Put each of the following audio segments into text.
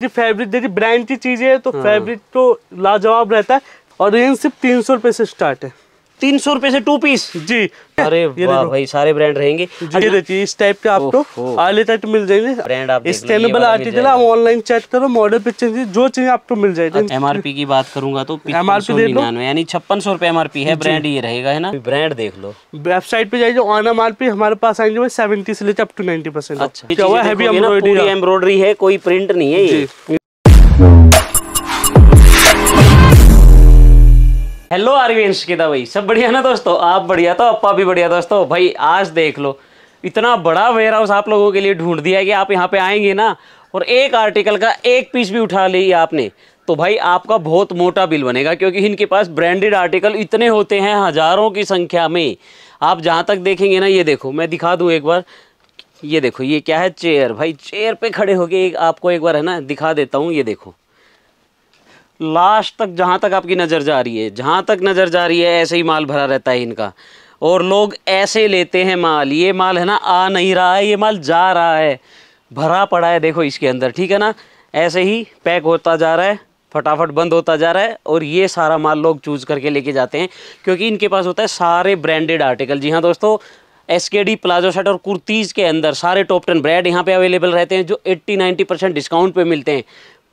जी fabric देखिए brand की चीज़ें है तो हाँ। फैब्रिक तो लाजवाब रहता है और रेंज सिर्फ़ तीन सौ रुपए से स्टार्ट है तीन सौ रुपए से टू पीस जी। अरे वाह भाई सारे ब्रांड रहेंगे। ये देखिए इस टाइप के आपको आले तक मिल जाएँगे। ब्रांड आप देख लो, ये स्कैनेबल वाला आर्टिकल आप ऑनलाइन चेक करो मॉडल पे चाहिए जो चाहिए आपको मिल जाएगा। एम आर पी की बात करूँगा तो एम आर पी यानी छप्पन सौ रुपए पी है ब्रांड ये रहेगा है ना? ब्रांड देख लो। वेबसाइट पे जाइए ऑन एम आर पी हमारे पास आएँगे सेवेंटी से लेकर अप टू नाइनटी परसेंट अच्छा। एम्ब्रॉयडरी है। कोई प्रिंट नहीं है ये। हेलो आर्यवंश के भाई। सब बढ़िया ना दोस्तों? आप बढ़िया तो अप्पा भी बढ़िया दोस्तों। भाई, आज देख लो। इतना बड़ा वेयर हाउस आप लोगों के लिए ढूंढ दिया कि आप यहाँ पे आएँगे ना और एक आर्टिकल का एक पीस भी उठा ली आपने। तो भाई, आपका बहुत मोटा बिल बनेगा क्योंकि इनके पास ब्रांडेड आर्टिकल इतने होते हैं, हज़ारों की संख्या में। आप जहाँ तक देखेंगे ना, ये देखो, मैं दिखा दूँ एक बार। ये देखो, ये क्या है? चेयर भाई चेयर पे खड़े होके एक आपको एक बार है ना, दिखा देता हूँ। ये देखो। लास्ट तक जहाँ तक आपकी नज़र जा रही है, जहाँ तक नज़र जा रही है, ऐसे ही माल भरा रहता है इनका। और लोग ऐसे लेते हैं माल, ये माल है ना, आ नहीं रहा है, ये माल जा रहा है, भरा पड़ा है, देखो इसके अंदर, ठीक है ना? ऐसे ही पैक होता जा रहा है, फटाफट बंद होता जा रहा है, और ये सारा माल लोग चूज़ करके लेके जाते हैं, क्योंकि इनके पास होता है सारे ब्रांडेड आर्टिकल जी हाँ दोस्तों एस के डी प्लाजो शर्ट और कुर्तीज़ के अंदर सारे टॉप टेन ब्रांड यहाँ पे अवेलेबल रहते हैं, जो 80 90 परसेंट डिस्काउंट पे मिलते हैं।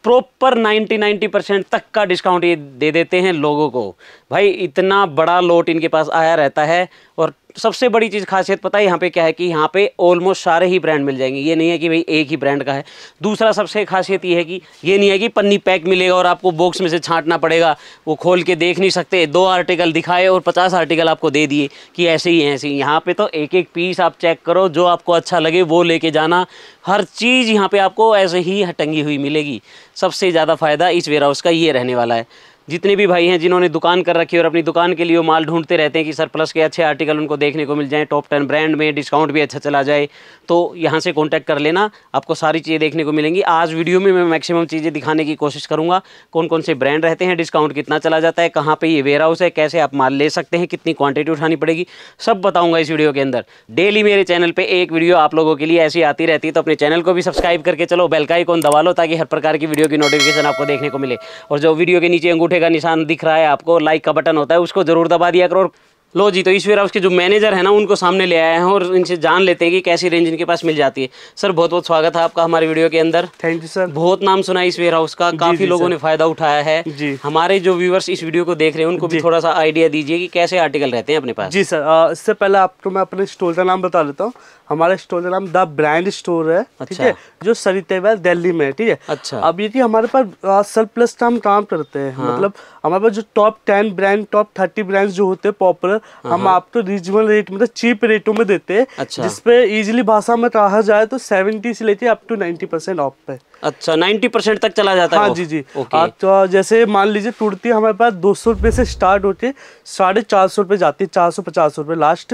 प्रॉपर 90 90 परसेंट तक का डिस्काउंट ये दे देते हैं लोगों को। भाई, इतना बड़ा लोट इनके पास आया रहता है और सबसे बड़ी चीज़, खासियत पता है यहाँ पे क्या है कि यहाँ पे ऑलमोस्ट सारे ही ब्रांड मिल जाएँगे। ये नहीं है कि भाई एक ही ब्रांड का है। दूसरा सबसे खासियत ये है कि ये नहीं है कि पन्नी पैक मिलेगा और आपको बॉक्स में से छांटना पड़ेगा। वो खोल के देख नहीं सकते। दो आर्टिकल दिखाए और पचास आर्टिकल आपको दे दिए कि ऐसे ही ऐसे ही। यहाँ पे तो एक एक पीस आप चेक करो, जो आपको अच्छा लगे वो लेके जाना। हर चीज़ यहाँ पर आपको ऐसे ही टंगी हुई मिलेगी। सबसे ज़्यादा फ़ायदा इस वेयर हाउस का ये रहने वाला है। जितने भी भाई हैं जिन्होंने दुकान कर रखी है और अपनी दुकान के लिए माल ढूंढते रहते हैं कि सर प्लस के अच्छे आर्टिकल उनको देखने को मिल जाएँ टॉप टेन ब्रांड में डिस्काउंट भी अच्छा चला जाए तो यहाँ से कांटेक्ट कर लेना, आपको सारी चीज़ें देखने को मिलेंगी। आज वीडियो में मैं मैक्सिमम चीज़ें दिखाने की कोशिश करूँगा कौन कौन से ब्रांड रहते हैं डिस्काउंट कितना चला जाता है, कहाँ पर ये वेयर हाउस है, कैसे आप माल ले सकते हैं, कितनी क्वान्टिटी उठानी पड़ेगी, सब बताऊँगा इस वीडियो के अंदर। डेली मेरे चैनल पर एक वीडियो आप लोगों के लिए ऐसी आती रहती है तो अपने चैनल को भी सब्सक्राइब करके चलो बेल का आइकॉन दबा लो, ताकि हर प्रकार की वीडियो की नोटिफिकेशन आपको देखने को मिले। और जो वीडियो के नीचे अंगूठे का निशान दिख रहा है आपको लाइक का बटन होता है, उसको ज़रूर दबा दिया करो लो जी तो इस वेयर हाउस के जो मैनेजर है ना उनको सामने ले आए हैं और इनसे जान लेते हैं कि कैसी रेंज इनके पास मिल जाती है। सर बहुत बहुत स्वागत है आपका हमारे वीडियो के अंदर। थैंक यू सर बहुत नाम सुना है इस वेयर हाउस का काफ़ी लोगों ने फ़ायदा उठाया है। जी। हमारे जो व्यूवर्स इस वीडियो को देख रहे हैं उनको भी थोड़ा सा आइडिया दीजिए कि कैसे आर्टिकल रहते हैं अपने पास। जी सर इससे पहले आपको मैं अपने स्टोर का नाम बता देता हूँ। हमारे स्टोर का नाम द ब्रांड स्टोर है ठीक अच्छा। है? जो सरितेवाल दिल्ली में ठीक है? अच्छा। अब ये कि हमारे पास सर प्लस का हम काम करते हैं। हाँ। मतलब हमारे पास जो top ten brand top thirty brand जो होते हैं पॉपुलर हम आपको रीजनल रेट मतलब चीप रेटों में देते हैं अच्छा। जिसपे इजीली भाषा में कहा जाए तो सेवेंटी से लेके up to ninety percent off पे। अच्छा 90 परसेंट तक चला जाता है हाँ? जी जी। आप तो जैसे मान लीजिए टूटती हमारे पास दो सौ रुपये से स्टार्ट होती है साढ़े चार सौ रुपये जाती है चार सौ पचास रुपये लास्ट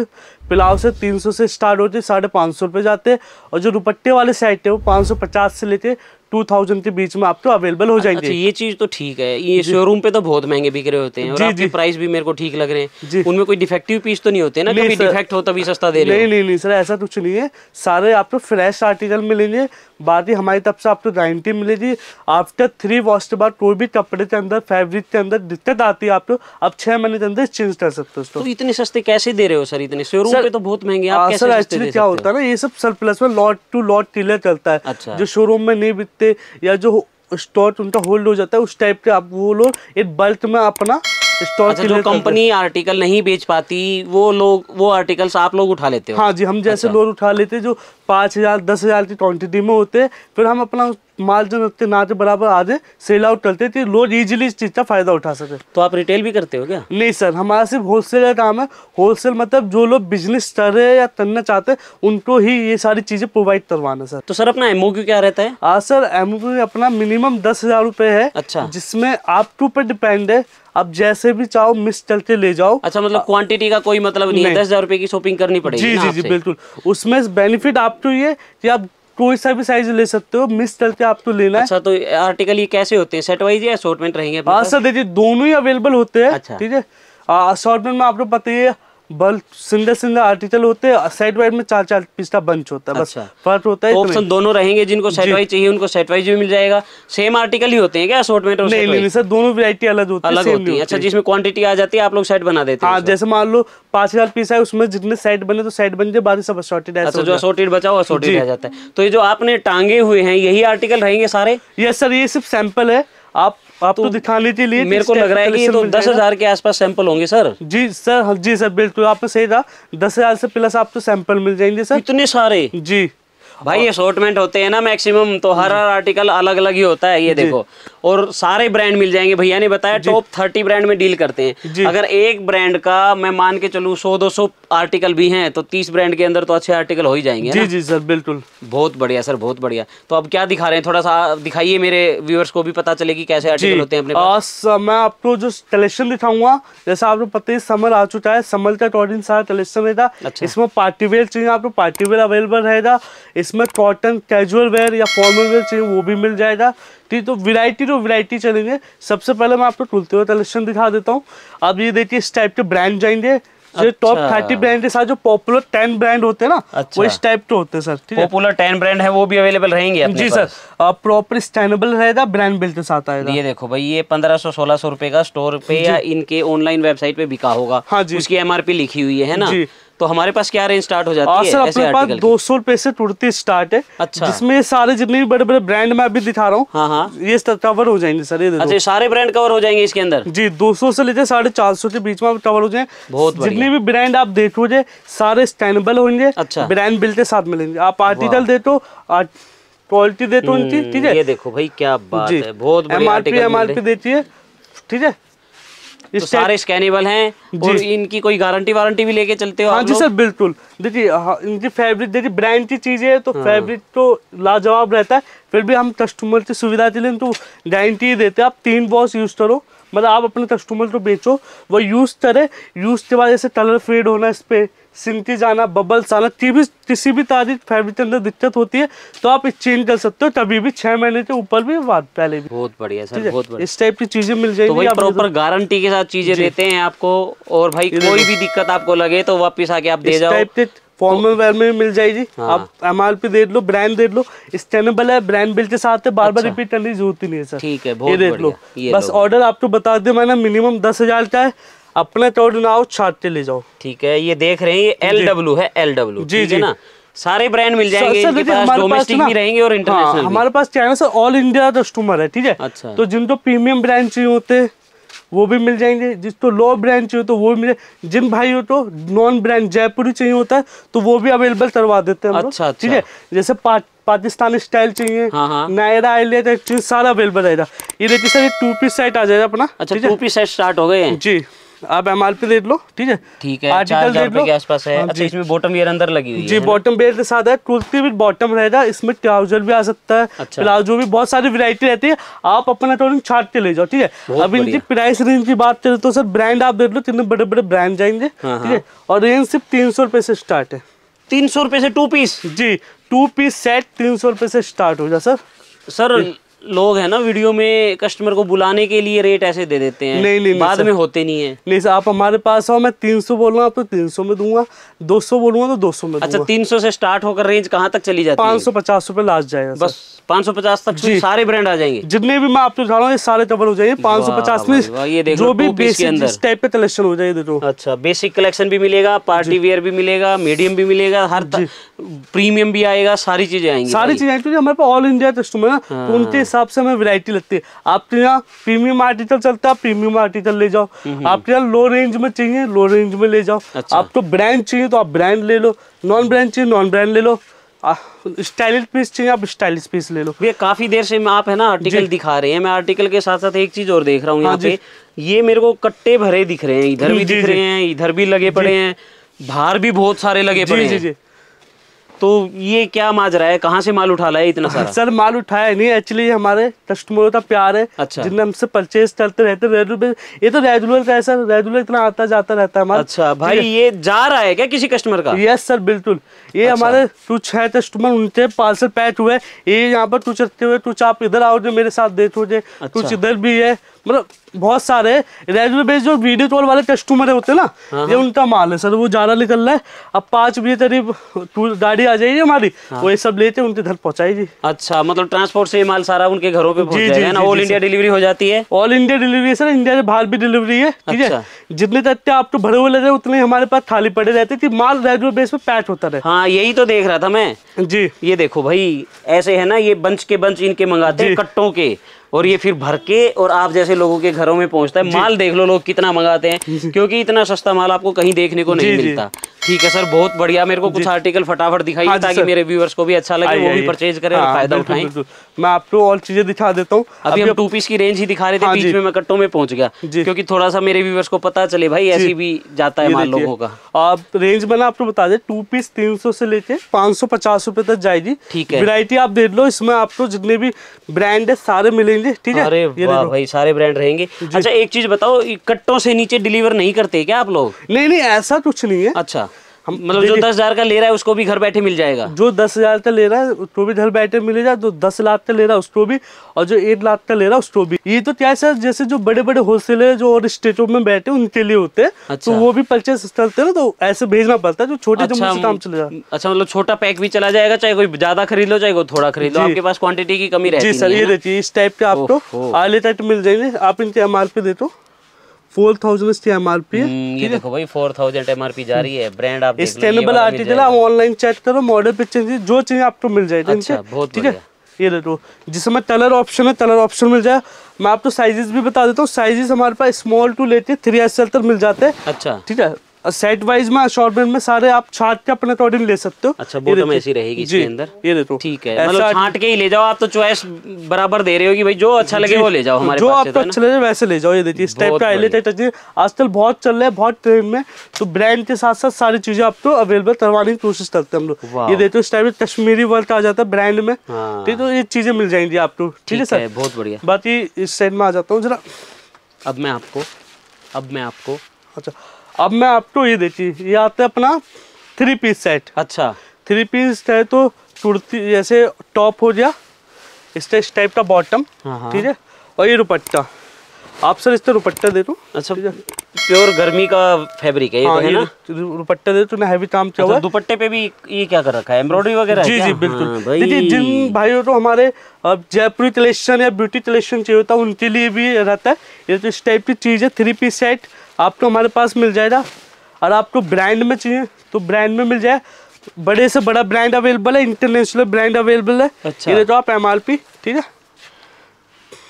पिलाव से तीन सौ से स्टार्ट होती है साढ़े पाँच सौ रुपये जाते हैं और जो दुपट्टे वाले सेट है वो पाँच सौ पचास से लेके टू थाउज़ेंड के बीच में आपको अवेलेबल हो जाएँगे अच्छा जाएँगे। ये चीज़ तो ठीक है। ये शोरूम पे तो बहुत महँगे बिक रहे होते हैं और आपके। प्राइस भी मेरे को ठीक लग रहे हैं। उनमें कोई डिफेक्टिव पीस तो नहीं होते ना कभी डिफेक्ट हो तभी सस्ता दे रहे नहीं नहीं नहीं सर ऐसा कुछ नहीं है। सारे आपको फ्रेश आर्टिकल मिलेंगे बाकी हमारी तरफ़ से आपको गारंटी मिलेगी। आफ्टर थ्री वॉश के बाद कोई भी कपड़े के अंदर फैब्रिक के अंदर दिक्कत आती है आपको अब छह महीने के अंदर चेंज कर सकते हो तो इतने सस्ते कैसे दे रहे हो सर इतने? शोरूम पे तो बहुत महँगे आप हाँ, कैसे सर एक्चुअली क्या होता है ना ये सब सरप्लस में लॉट टू लॉट टीलर चलता है। अच्छा। जो शोरूम में नहीं बिकते या जो स्टॉक उनका होल्ड हो जाता है उस टाइप के आप वो लोग एक बल्क में अपना स्टॉक अच्छा जो कंपनी आर्टिकल नहीं बेच पाती वो लोग वो आर्टिकल्स आप लोग उठा लेते हो हाँ जी हम जैसे अच्छा। लोग उठा लेते जो पाँच हज़ार दस हज़ार की क्वांटिटी में होते फिर हम अपना माल जो रखते ना के बराबर आधे सेल आउट करते थे लोग इजीली इस चीज़ का फ़ायदा उठा सके। तो आप रिटेल भी करते हो क्या? नहीं सर हमारा सिर्फ़ होलसेल का काम है। होलसेल मतलब जो लोग बिज़नेस कर रहे हैं या करना चाहते हैं उनको ही ये सारी चीज़ें प्रोवाइड करवाना सर। तो सर अपना एमओक्यू क्या रहता है? आज सर एम अपना मिनिमम दस हज़ार रुपये है अच्छा। जिसमें आपके ऊपर डिपेंड है। आप जैसे भी चाहो मिस चलते ले जाओ। अच्छा मतलब क्वांटिटी का कोई मतलब नहीं है। दस हज़ार रुपए की शॉपिंग करनी पड़ेगी जी जी जी बिल्कुल। उसमें बेनिफिट आपको ये कि आप कोई सा भी साइज़ ले सकते हो मिस चलते आपको लेना है। अच्छा तो आर्टिकल ये कैसे होते हैं? सेट वाइज या असॉर्टमेंट रहेंगे हाँ सर देखिए दोनों ही अवेलेबल होते हैं अच्छा। ठीक है? असॉर्टमेंट में आपको पता ही है बल्ब सिंगल सिंगल आर्टिकल होते हैं साइड वाइड में चार चार पीस का बंच होता है अच्छा। बस। फ़र्क होता है। ऑप्शन दोनों रहेंगे जिनको सेट वाइज चाहिए उनको सेट वाइज भी मिल जाएगा। सेम आर्टिकल ही होते हैं क्या असॉर्टमेंट और नहीं नहीं नहीं, सर दोनों वैरायटी अलग होती है अलग होती है। अच्छा जिसमें क्वांटिटी आ जाती है आप लोग सेट बना देते हैं हाँ जैसे मान लो पाँच हज़ार पीस है उसमें जितने साइड बने तो साइड बन जाए बाकी सब असॉर्टेड अच्छा जो असॉर्टेड बचा वो जी। रह जाता है। तो ये जो आपने टांगे हुए हैं यही आर्टिकल रहेंगे सारे? यस सर ये सिर्फ़ सैंपल है। आप आप तो तो दिखा लीजिए लिए मेरे को लग रहा है कि तो दस हज़ार के आसपास सैंपल होंगे सर। जी सर जी सर बिल्कुल आपने सही था दस हज़ार से प्लस आपको सैंपल मिल जाएँगे सर। इतने सारे? जी। भाई ये असॉर्टमेंट होते हैं ना मैक्सिमम तो हर हर आर्टिकल अलग अलग ही होता है ये देखो। और सारे ब्रांड मिल जाएँगे। भैया ने बताया टॉप थर्टी ब्रांड में डील करते हैं। अगर एक ब्रांड का मैं मान के चलूँ सौ दो सौ आर्टिकल भी हैं तो तीस ब्रांड के अंदर तो अच्छे आर्टिकल हो ही जाएँगे जी जी सर बिल्कुल। बहुत बढ़िया सर बहुत बढ़िया। तो अब क्या दिखा रहे हैं? थोड़ा सा दिखाइए मेरे व्यूअर्स को भी पता चले कि कैसे आर्टिकल होते हैं अपने पास। मैं आपको जो कलेक्शन दिखाऊँगा जैसे आपको पता ही समर आ चुका है। समर का अकॉर्डिंग सारा कलेक्शन रहेगा। अच्छा। इसमें पार्टी वेयर चाहिए आपको पार्टी वेयर अवेलेबल रहेगा। इसमें कॉटन कैजुअल वेयर या फॉर्मल वेयर चाहिए वो भी मिल जाएगा। ठीक तो वैरायटी तो वैरायटी चलेंगे। सबसे पहले मैं आपको खुलते हुए कलेक्शन दिखा देता हूँ। अब ये देखिए इस टाइप के ब्रांड जाएँगे। जो टॉप अच्छा। थर्टी ब्रांड के साथ जो पॉपुलर टेन ब्रांड होते हैं ना अच्छा। वो इस टाइप के होते हैं सर ठीक है? पॉपुलर टेन ब्रांड है वो भी अवेलेबल रहेंगे अपने जी। सर प्रॉपर स्टैंडेबल रहेगा ब्रांड बिल के साथ आएगा। ये देखो भाई ये पंद्रह सौ सोलह सौ रुपए का स्टोर पे या इनके ऑनलाइन वेबसाइट पे बिका होगा। हाँ जी। उसकी एमआरपी लिखी हुई है ना? जी। तो हमारे पास क्या रेंज स्टार्ट हो जाती सर है? ऐसे अपने पास दो सौ रुपए से टूटती स्टार्ट है अच्छा। जिसमें सारे जितने भी बड़े बड़े ब्रांड मैं अभी दिखा रहा हूँ हाँ हाँ। ये कवर हो जाएँगे सर ये अच्छा सारे ब्रांड कवर हो जाएँगे इसके अंदर? जी 200 से लेकर साढ़े चार सौ के बीच में कवर हो जाए। बहुत जितने भी ब्रांड आप देखोगे सारे स्टैंडेबल होंगे अच्छा। ब्रांड बिल के साथ मिलेंगे। आप आर्टिकल दे तो क्वालिटी दे तो उनकी ठीक है? ये देखो भाई क्या बात है बहुत बढ़िया एमआरपी आर्टिकल एमआरपी देती है। ठीक है? तो सारे स्कैनेबल हैं और इनकी कोई गारंटी वारंटी भी लेके चलते हो हाँ जी सर बिल्कुल। देखिए हाँ, इनकी फैब्रिक देखिए ब्रांड की चीज़ें है हाँ। तो फैब्रिक तो लाजवाब रहता है। फिर भी हम कस्टमर की सुविधा के लिए तो गारंटी देते हैं। आप तीन बॉस यूज़ करो। मतलब आप अपने कस्टमर को बेचो वो यूज़ करे यूज़ के बाद जैसे कलर फेड होना इस पे सिंकी जाना बबल्स आना किसी भी किसी भी तारीख फैब्रिक के अंदर दिक्कत होती है तो आप चेंज कर सकते हो तभी भी छह महीने के ऊपर भी बाद पहले भी। बहुत बढ़िया सर बहुत बढ़िया। इस टाइप की चीज़ें मिल जाएगी तो प्रॉपर गारंटी के साथ चीज़ें देते हैं आपको और भाई कोई भी। दिक्कत आपको लगे तो वापस आके आप दे जाओ। के फॉर्मल वेयर में भी मिल जाएगी। हाँ। आप एम आर पी देख लो ब्रांड देख लो स्टैनेबल है ब्रांड बिल के साथ है बार बार रिपीट करने की ज़रूरत ही नहीं है सर ठीक है, ये देख लो। बस ऑर्डर आपको बता दिया मैंने मिनिमम दस हज़ार का है अपने टोड ना छाट के ले जाओ। ठीक है ये देख रहे हैं ये एल डब्ल्यू है एल डब्ल्यू जी, जी। ना? सारे ब्रांड मिल जाएँगे सर, इनके पास डोमेस्टिक भी रहेंगे और हाँ, इंटरनेशनल भी। हमारे पास क्या है सर ऑल इंडिया कस्टमर है ठीक है? अच्छा। तो जिनको प्रीमियम ब्रांड चाहिए होते हैं वो भी मिल जाएँगे। जिसको लो ब्रांड चाहिए तो वो भी मिले जिन भाइयों को नॉन ब्रांड जयपुरी चाहिए होता है तो वो भी अवेलेबल करवा देते हैं हम लोग, अच्छा, अच्छा। ठीक है? जैसे पा, पाकिस्तानी स्टाइल चाहिए हाँ, हाँ। नायरा आइलिया सारा अवेलेबल रहेगा। ये देखिए सर ये टू पीस सेट आ जाएगा अपना। अच्छा टू पीस सेट स्टार्ट हो गए हैं? जी। आप एम आर पी देख लो ठीक है? ठीक है चार हज़ार रुपए के आसपास है। हाँ, अच्छा इसमें बॉटम वेयर अंदर लगी हुई जी बॉटम बेल्ट के साथ है कुर्ती विद बॉटम रहेगा इसमें ट्राउज़र भी आ सकता है। अच्छा। प्लाजो भी बहुत सारी वैरायटी रहती है आप अपना अकॉर्डिंग छाट के ले जाओ ठीक है? अब इनकी प्राइस रेंज की बात करें तो सर ब्रांड आप देख लो कितने बड़े बड़े ब्रांड जाएँगे हाँ, ठीक है? और रेंज सिर्फ़ तीन सौ रुपए से स्टार्ट है। तीन सौ रुपए से टू पीस जी टू पीस सेट तीन सौ रुपए से स्टार्ट हो जाए सर। सर लोग है ना वीडियो में कस्टमर को बुलाने के लिए रेट ऐसे दे देते हैं। नहीं, नहीं, बाद में होते नहीं है। नहीं सर आप हमारे पास आओ मैं तीन सौ बोलूँगा आपको तीन सौ में दूँगा। दो सौ बोलूँगा तो दो सौ में अच्छा तीन सौ से स्टार्ट होकर रेंज कहाँ तक चली जाती है? पाँच सौ पचास रुपए लास्ट जाएगा बस पाँच सौ पचास तक सारे ब्रांड आ जाएँगे। जितने भी मैं आपको दिखा रहा हूँ ये सारे कवर हो जाएँगे। पाँच सौ पचास वाह, ये में जो भी बेसिक टाइप का कलेक्शन हो जाएगा देखो अच्छा बेसिक कलेक्शन भी मिलेगा पार्टी वेयर भी मिलेगा मीडियम भी मिलेगा हर प्रीमियम भी आएगा सारी चीज़ें आएँगी सारी चीज़ें हमारे पास ऑल इंडिया कस्टमर है तो उनके हिसाब से हमें वैरायटी लगती है। आपके यहाँ प्रीमियम आर्टिकल चलता है प्रीमियम आर्टिकल ले जाओ। आपके यहाँ लो रेंज में चाहिए लो रेंज में ले जाओ। अच्छा। आपको ब्रांड चाहिए तो आप ब्रांड ले लो नॉन ब्रांड चाहिए नॉन ब्रांड ले। लो स्टाइलिश पीस चाहिए आप स्टाइलिश पीस ले लो। भैया काफ़ी देर से मैं आप है ना आर्टिकल दिखा रहे हैं। मैं आर्टिकल के साथ साथ एक चीज़ और देख रहा हूँ यहाँ हाँ पे। ये मेरे को कट्टे भरे दिख रहे हैं इधर भी दिख रहे हैं इधर भी लगे पड़े हैं बाहर भी बहुत सारे लगे पड़े हैं। तो ये क्या माजरा है? कहाँ से माल उठा लाया इतना सारा? सर माल उठाया नहीं एक्चुअली हमारे कस्टमर का प्यार है अच्छा। जिनने हमसे परचेज करते रहते रेगुलर ये तो रेगुलर का है सर। रेगुलर इतना आता जाता रहता है हमारा। अच्छा भाई ये जा रहा है क्या किसी कस्टमर का? यस सर बिल्कुल। ये अच्छा। हमारे कुछ है कस्टमर उनके पार्सल पैक हुए ये यहाँ पर कुछ रखते हुए कुछ आप इधर आओगे मेरे साथ देखोगे अच्छा। कुछ इधर भी है मतलब बहुत सारे रेगुलर बेस जो वीडियो कॉल वाले कस्टमर होते हैं ना ये उनका माल है सर वो ज़्यादा निकल रहा है। अब पाँच बजे करीब गाड़ी आ जाएगी हमारी वो ये सब लेते उनके घर पहुंचाएगी। अच्छा मतलब ट्रांसपोर्ट से ये माल सारा उनके घरों पे पहुँच जी, जाएगा जी, ना ऑल इंडिया डिलीवरी हो जाती है? ऑल इंडिया डिलीवरी है सर इंडिया से बाहर भी डिलीवरी है ठीक अच्छा। है जितने तक आप तो भरे हुए लगे उतने हमारे पास खाली पड़े रहते कि माल रेगुलर बेस पे पैक होता रहे। हाँ यही तो देख रहा था मैं। जी। ये देखो भाई ऐसे है ना ये बंच के बंच इनके मंगाते हैं कट्टों के। और ये फिर भर के और आप जैसे लोगों के घरों में पहुँचता है माल देख लो लोग कितना मंगाते हैं क्योंकि इतना सस्ता माल आपको कहीं देखने को नहीं। मिलता। ठीक है सर बहुत बढ़िया। मेरे को कुछ आर्टिकल फटाफट दिखाइए हाँ ताकि मेरे व्यूअर्स को भी अच्छा लगे वो भी परचेज करें और हाँ, फ़ायदा उठाएँ। मैं आपको और चीज़ें दिखा देता हूँ। अभी हम टू पीस की रेंज ही दिखा रहे थे हाँ बीच में मैं कट्टों में पहुँच गया। क्योंकि थोड़ा सा मेरे व्यूअर्स को पता चले भाई ऐसी भी जाता है माल लोगों का। आप रेंज मैंने आपको बता दें टू पीस तीन सौ से लेके पाँच सौ तक जाएगी। ठीक है। वैरायटी आप देख लो इसमें आपको जितने भी ब्रांड है सारे मिलेंगे ठीक है? अरे वाह भाई सारे ब्रांड रहेंगे। अच्छा एक चीज़ बताओ कट्टों से नीचे डिलीवर नहीं करते क्या आप लोग? नहीं नहीं ऐसा कुछ नहीं है। अच्छा। मतलब जो दस हज़ार का ले रहा है उसको भी घर बैठे मिल जाएगा जो दस हज़ार का ले रहा है उसको भी घर बैठे मिलेगा जो दस लाख का ले रहा है उसको भी और जो एक लाख का ले रहा है उसको भी ये तो क्या है सर जैसे जो बड़े बड़े होलसेलर जो और स्टेटों में बैठे उनके लिए होते हैं अच्छा। तो वो भी परचेस करते ना तो ऐसे भेजना पड़ता है जो छोटे अच्छा काम चले जाए अच्छा मतलब छोटा पैक भी चला जाएगा चाहे कोई ज़्यादा खरीद लो चाहे कोई थोड़ा खरीद लो। आपके पास क्वान्टिटी की कमी रहती नहीं सर है ये देखिए इस टाइप के आपको। आले टाइप मिल जाएँगे आप इनके एम आर पी दे दो फोर थाउज़ेंड इसकी एम आर पी हम्म, ये देखो भाई फोर थाउज़ेंड एम जा रही है ब्रांड आप लो, स्टेनेबल आर्टिकल आप ऑनलाइन चेक करो मॉडल पिक्चर जो चाहिए आपको मिल जाएगा अच्छा, बहुत ठीक है? ये देखो जिसमें कलर ऑप्शन है कलर ऑप्शन मिल जाए। मैं आपको साइजेस भी बता देता हूँ साइजेस हमारे पास स्मॉल टू लेते थ्री एस तक मिल जाते हैं। अच्छा। ठीक है? सेट वाइज में असॉर्टमेंट में सारे आप छाट के अपने अकॉर्डिंग ले सकते हो। अच्छा बॉटम ऐसी रहेगी इसके अंदर? ये देखो। ठीक है मतलब छांट के ही ले जाओ आप तो चॉइस बराबर दे रहे हो कि भाई जो अच्छा लगे वो ले जाओ हमारे जो पास से आपको तो अच्छा लगे वैसे ले जाओ। ये देखिए इस टाइप का हाईलाइट है आजकल बहुत चल रहा है बहुत ट्रेंड में। तो ब्रांड के साथ साथ सारी चीज़ें आपको अवेलेबल करवाने की कोशिश करते हैं हम लोग। ये देखो इस टाइप कश्मीरी वर्क आ जाता है ब्रांड में। हाँ। ठीक है तो ये चीज़ें मिल जाएँगी आपको। ठीक है सर? बहुत बढ़िया। बाकी इस साइड में आ जाता हूँ जरा। अब मैं आपको अब मैं आपको अच्छा। अब मैं आपको ये देखिए ये आता है अपना थ्री पीस सेट अच्छा। थ्री पीस है तो कुर्ती जैसे टॉप हो गया इस इस टाइप का बॉटम हाँ, हाँ। ठीक है? और ये दुपट्टा। आप सर इस दुपट्टा दे दो। अच्छा प्योर गर्मी का फैब्रिक है ये हाँ, तो हाँ है ना? दुपट्टा दे तूने हैवी काम किया हुआ अच्छा, दुपट्टे पे भी ये क्या कर रखा है? एम्ब्रॉयडरी वगैरह है जी? जी हाँ, बिल्कुल भाई। देखिए जिन भाइयों को हमारे जयपुरी कलेक्शन या ब्यूटी कलेक्शन चाहिए होता है उनके लिए भी रहता है। ये तो इस टाइप की चीज़ है थ्री पीस सेट आपको हमारे पास मिल जाएगा और आपको ब्रांड में चाहिए तो ब्रांड में मिल जाए। बड़े से बड़ा ब्रांड अवेलेबल है इंटरनेशनल ब्रांड अवेलेबल है। अच्छा। ये देखो आप एम आर पी ठीक है?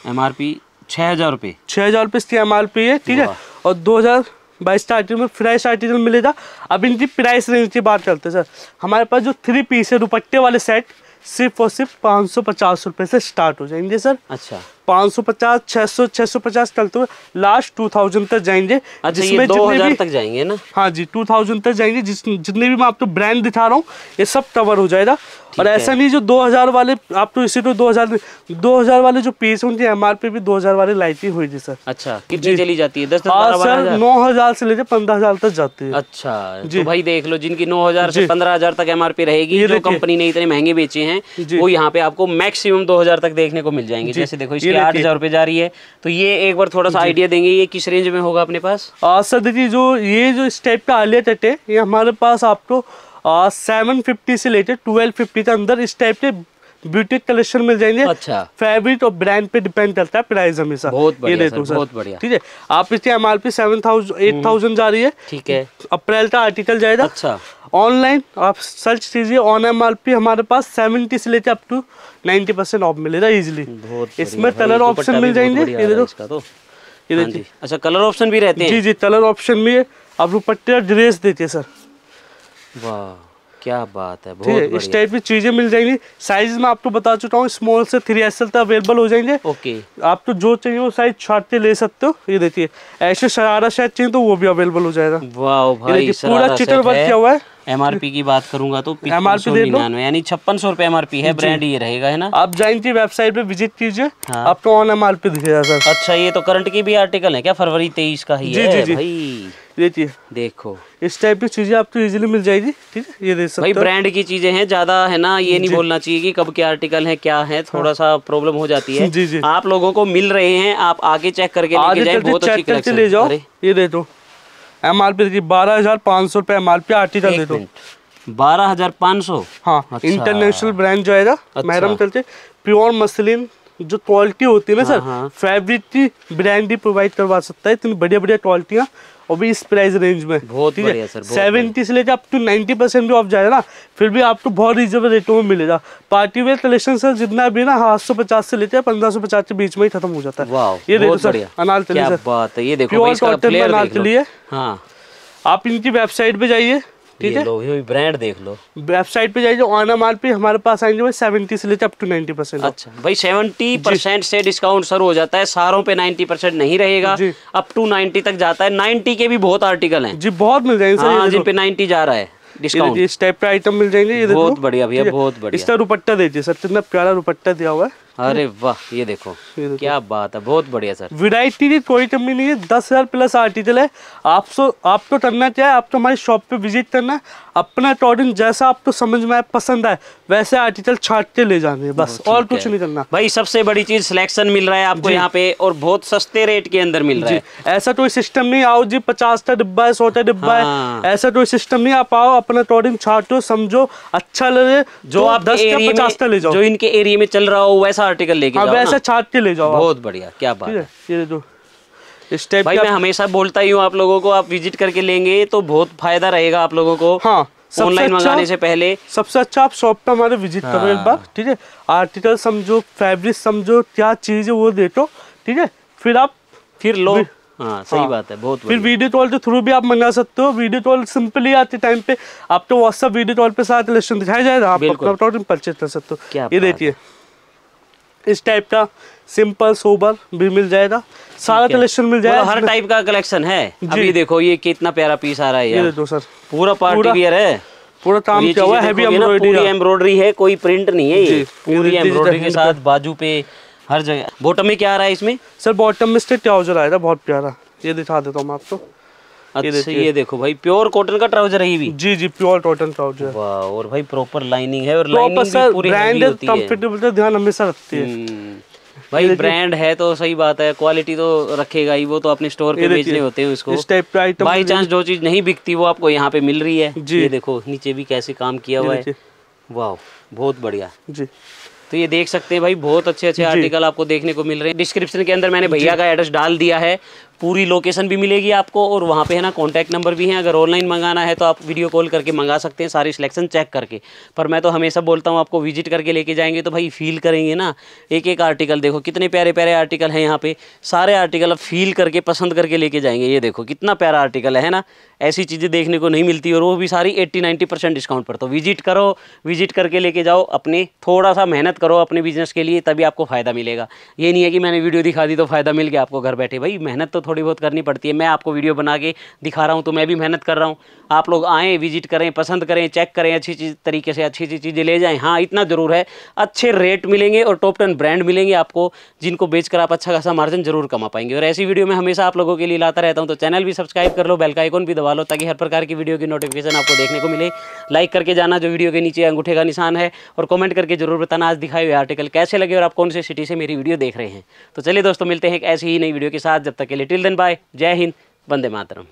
एम आर पी छः हज़ार रुपये छः हज़ार रुपये इसकी एम आर पी है ठीक है? और दो हज़ार बाईस का आर्टिकल में फ्रेश आर्टिकल मिलेगा। अब इनकी प्राइस रेंज की बात करते हैं सर हमारे पास जो थ्री पीस है दुपट्टे वाले सेट सिर्फ़ और सिर्फ़ पाँच सौ पचास रुपये से स्टार्ट हो जाएँगे सर अच्छा। पाँच सौ पचास छः सौ छः सौ पचास चलते हुए लास्ट टू थाउज़ेंड तक जाएँगे अच्छा ये दो हज़ार तक जाएँगे ना? हाँ जी टू थाउज़ेंड तक जाएँगे जिस जितने भी मैं आपको ब्रांड दिखा रहा हूँ ये सब कवर हो जाएगा। और ऐसा नहीं जो दो हज़ार वाले आप तो इसी तो दो हज़ार दो हज़ार वाले जो पीस है उनकी एम आर पी भी दो हज़ार वाले लाइट ही हुई थी सर अच्छा कितनी चली जाती है? दस सर हज़ार? नौ हज़ार से लेकर पंद्रह हज़ार तक जाती है। अच्छा जी। तो भाई देख लो जिनकी 9000 से पंद्रह हज़ार तक एमआरपी रहेगी जो कंपनी ने इतने महँगे बेचे हैं वो यहाँ पे आपको मैक्सिमम 2000 तक देखने को मिल जाएँगे जैसे देखो इसकी। आठ हज़ार रुपये जा रही है। तो ये एक बार थोड़ा सा आइडिया देंगे ये किस रेंज में होगा अपने पास? सर देखिए जो ये जो इस टाइप का आलिया तट है ये हमारे पास आपको सेवन फिफ्टी से लेकर ट्वेल्व फिफ्टी के अंदर इस टाइप के ब्यूटी कलेक्शन मिल जाएँगे। अच्छा। फैब्रिक और ब्रांड पे डिपेंड करता है प्राइस हमेशा। बहुत ये बढ़िया सर, बहुत बढ़िया। ठीक है? आप इसकी M R P seven thousand eight thousand जा रही है। ठीक है। अप्रैल का आर्टिकल जाएगा। अच्छा। ऑनलाइन आप सर्च कीजिए ऑन एम आर पी हमारे पास सेवेंटी से लेकर up to ninety percent off मिलेगा इजिली इसमें कलर ऑप्शन मिल जाएँगे। देखो। तो। ये हाँ देखिए। अच्छा कलर ऑप्शन भी रहते हैं? जी जी कलर ऑप्शन भी है। आप दुपट्टे और ड्रेस देते सर वाह क्या बात है है बहुत इस टाइप की चीज़ें मिल जाएँगी। साइज़ में आपको बता चुका हूँ स्मॉल से थ्री एस तक अवेलेबल हो जाएँगे। ओके। आपको जो चाहिए वो साइज़ छाट के ले सकते हो। ये देखिए ऐसे शरारा शायद चाहिए तो वो भी अवेलेबल हो जाएगा। वाह भाई पूरा चिटर वर्क किया हुआ है। एमआरपी की बात करूँगा तो दे दो। निन्यानवे यानी छप्पन सौ रुपये एमआरपी है ब्रांड ये रहेगा है ना? आप जाइए वेबसाइट पे विज़िट कीजिए हाँ। आपको ऑन एम आर पी दिखेगा सर। अच्छा ये तो करंट की भी आर्टिकल है क्या? फरवरी तेईस का ही जी, है जी, जी। भाई। देखिए देखो। इस टाइप की चीज़ें आपको इजीली मिल जाएगी ठीक है? ये देख सकते हो। ब्रांड की चीज़ें हैं ज़्यादा है ना ये नहीं बोलना चाहिए कि कब के आर्टिकल है क्या है थोड़ा सा प्रॉब्लम हो जाती है। हाँ। जी, जी। आप लोगों को मिल रहे हैं आप आगे चेक करके लेके जाए बहुत अच्छी ले जाओ ये दे दो। एम आर पी देखिए बारह हज़ार पाँच सौ रुपये एम आर पी आर्टिकल दे दो। बारह हज़ार पाँच सौ? हाँ अच्छा। इंटरनेशनल ब्रांड जो है मैडम चलते प्योर मसलिन जो क्वालिटी होती है ना सर हाँ। फैब्रिक की ब्रांड ही प्रोवाइड करवा सकता है इतनी बढ़िया बढ़िया क्वालिटियाँ और भी इस प्राइस रेंज में। बहुत ठीक है? बढ़िया सर, बहुत सेवेंटी से लेकर अप टू नाइन्टी परसेंट भी ऑफ़ जाएगा ना फिर भी आपको बहुत रिजनेबल रेटों में मिलेगा। पार्टी वेयर कलेक्शन सर जितना भी ना सात सौ पचास से लेते हैं पंद्रह सौ पचास के बीच में ही खत्म हो जाता है। ये देखो सर अनार चलिए है इसका cotton में अनार है। हाँ। आप इनकी वेबसाइट पे जाइए। ठीक है? लो ये ब्रांड देख लो। वेबसाइट पे जाइए ऑन एम आर पी हमारे पास आएँगे भाई सेवेंटी से लेकर अप टू नाइन्टी परसेंट अच्छा भाई सेवेंटी परसेंट से डिस्काउंट सर हो जाता है सारों पे नाइन्टी परसेंट नहीं रहेगा। अप टू नाइन्टी तक जाता है। नाइन्टी के भी बहुत आर्टिकल हैं। जी बहुत मिल जाएँगे सर हाँ जिन पे नाइन्टी जा रहा है डिस्काउंट इस टाइप के आइटम मिल जाएँगे ये बहुत बढ़िया भैया, बहुत बढ़िया। इसका दुपट्टा देखिए सर कितना प्यारा दुपट्टा दिया हुआ है। अरे वाह ये देखो क्या बात है बहुत बढ़िया सर। वैरायटी की कोई कमी नहीं है दस हज़ार प्लस आर्टिकल है। आप सो आपको आपको करना क्या है आपको हमारी शॉप पे विज़िट करना अपना अकॉर्डिंग जैसा आपको समझ में आए पसंद आए वैसे आर्टिकल छाट के ले जाने हैं बस और कुछ नहीं करना। भाई सबसे बड़ी चीज़ सिलेक्शन मिल रहा है आपको यहाँ पे और बहुत सस्ते रेट के अंदर मिल रहा है। ऐसा कोई सिस्टम नहीं आओ जी पचास का डिब्बा है सौ का डिब्बा हाँ। है। ऐसा कोई सिस्टम नहीं आप आओ अपना अकॉर्डिंग छाटो समझो अच्छा लगे जो तो आप दस का पचास का ले जाओ। जो इनके एरिया में चल रहा हो वैसा आर्टिकल लेके हाँ जाओ। वैसे छाट के ले जाओ बहुत बढ़िया क्या बात है ये जो इस टाइप भाई मैं हमेशा बोलता ही हूँ आप लोगों को आप विज़िट करके लेंगे तो बहुत फ़ायदा रहेगा आप लोगों को। हाँ ऑनलाइन अच्छा- मंगाने से पहले। सबसे अच्छा आप शॉप पे हमारे विज़िट करो एक हाँ। बार ठीक है? आर्टिकल समझो फैब्रिक समझो क्या चीज़ है वो देखो ठीक है? फिर आप फिर लो। हाँ सही हाँ। बात है बहुत फिर वीडियो कॉल के थ्रू भी आप मंगा सकते हो। वीडियो कॉल सिंपली आते टाइम पे। आपको व्हाट्सअप वीडियो कॉल पे सारा कलेक्शन दिखाया जाएगा आप। अपना परचेज कर सकते हो। ये देखिए। इस टाइप का सिंपल सोबर भी मिल जाएगा। सारा कलेक्शन मिल जाएगा। हर टाइप का कलेक्शन है। अभी देखो ये कितना प्यारा पीस आ रहा है ये सर। पूरा पार्टी वियर है। पूरा काम ये किया हुआ है पूरी एम्ब्रॉयडरी है कोई प्रिंट नहीं है ये। पूरी एम्ब्रॉयडरी के साथ बाजू पे हर जगह। बॉटम में क्या आ रहा है इसमें? सर बॉटम में स्टेट ट्राउज़र आएगा बहुत प्यारा। ये दिखा देता हूँ मैं आपको। अच्छा। ये देखो भाई प्योर कॉटन का ट्राउज़र है ये भी। जी जी प्योर कॉटन ट्राउज़र वाह और भाई प्रॉपर लाइनिंग है और लाइनिंग भी पूरी कंफर्टेबल ध्यान हमेशा रखती है। हम्म, भाई ब्रांड है तो सही बात है क्वालिटी तो रखेगा ही वो तो अपने स्टोर पे बेचने होते हैं उसको। इस टाइप का आइटम बाई चांस जो चीज़ नहीं बिकती वो आपको यहाँ पे मिल रही है। जी। ये देखो नीचे भी कैसे काम किया हुआ है। वाह बहुत बढ़िया। जी। तो ये देख सकते हैं भाई बहुत अच्छे अच्छे आर्टिकल आपको देखने को मिल रहे हैं। डिस्क्रिप्शन के अंदर मैंने भैया का एड्रेस डाल दिया है। पूरी लोकेशन भी मिलेगी आपको और वहाँ पे है ना कॉन्टैक्ट नंबर भी है। अगर ऑनलाइन मंगाना है तो आप वीडियो कॉल करके मंगा सकते हैं, सारी सिलेक्शन चेक करके। पर मैं तो हमेशा बोलता हूँ, आपको विज़िट करके लेके जाएँगे तो भाई फील करेंगे ना। एक एक आर्टिकल देखो, कितने प्यारे प्यारे आर्टिकल हैं यहाँ पर सारे आर्टिकल आप फील करके, पसंद करके लेके जाएँगे। ये देखो, कितना प्यारा आर्टिकल है ना? ऐसी चीज़ें देखने को नहीं मिलती और वो भी सारी एट्टी नाइन्टी डिस्काउंट पर। तो विज़िट करो विज़िट करके लेके जाओ, अपने थोड़ा सा मेहनत करो अपने बिज़नेस के लिए, तभी आपको फ़ायदा मिलेगा। ये नहीं है कि मैंने वीडियो दिखा दी तो फ़ायदा मिल गया आपको घर बैठे। भाई, मेहनत तो थोड़ी बहुत करनी पड़ती है। मैं आपको वीडियो बना के दिखा रहा हूँ तो मैं भी मेहनत कर रहा हूँ। आप लोग आएँ विज़िट करें, पसंद करें चेक करें, अच्छी चीज़ तरीके से अच्छी अच्छी चीज़ें ले जाएँ। हाँ इतना ज़रूर है। अच्छे रेट मिलेंगे और टॉप टेन ब्रांड मिलेंगे आपको, जिनको बेचकर आप अच्छा खासा मार्जिन ज़रूर कमा पाएँगे। और ऐसी वीडियो मैं हमेशा आप लोगों के लिए लाता रहता हूँ तो चैनल भी सब्सक्राइब कर लो बेल का आइकन भी दबा लो, ताकि हर प्रकार की वीडियो की नोटिफिकेशन आपको देखने को मिले। लाइक करके जाना, जो वीडियो के नीचे अंगूठे का निशान है, और कमेंट करके ज़रूर बताना आज दिखाए हुए आर्टिकल कैसे लगे और आप कौन से सिटी से मेरी वीडियो देख रहे हैं। तो चलिए दोस्तों, मिलते हैं एक ऐसी ही नई वीडियो के साथ। जब तक के लिए टिल देन बाय जय हिंद वंदे मातरम